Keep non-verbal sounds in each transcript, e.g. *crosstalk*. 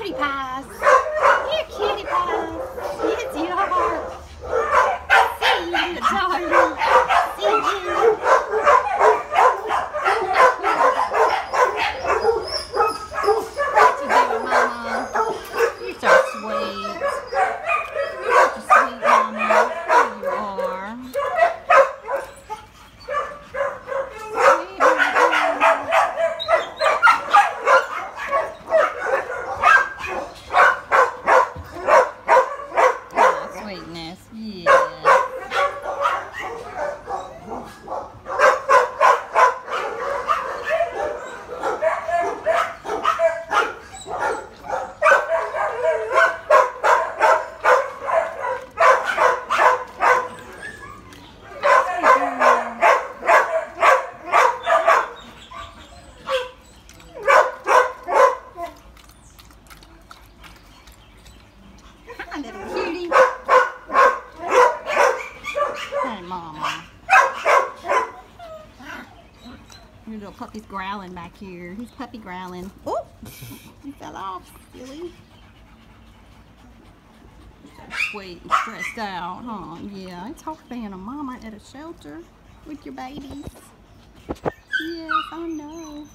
Pretty pass. Sweetness. Yeah. Hi, little cutie. Hey, mama. Your little puppy's growling back here. He's puppy growling. Oh, *laughs* he fell off, silly. Sweet and stressed out, huh? Yeah, it's hard being a mama at a shelter with your babies. Yes, I know.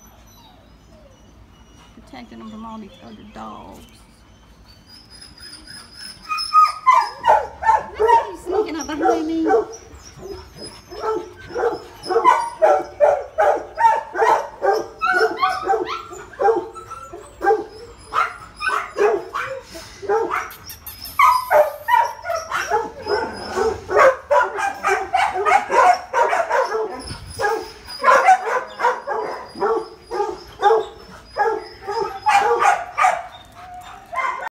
Protecting them from all these other dogs. At you sneaking up behind me.